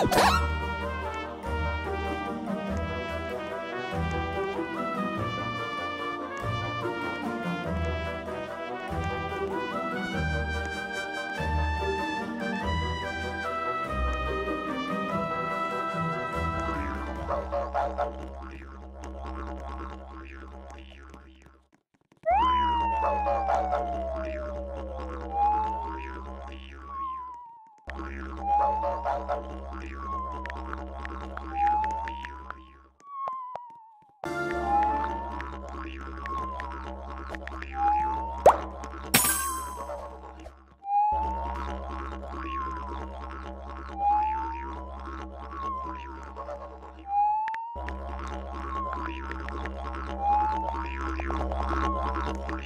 Huh? You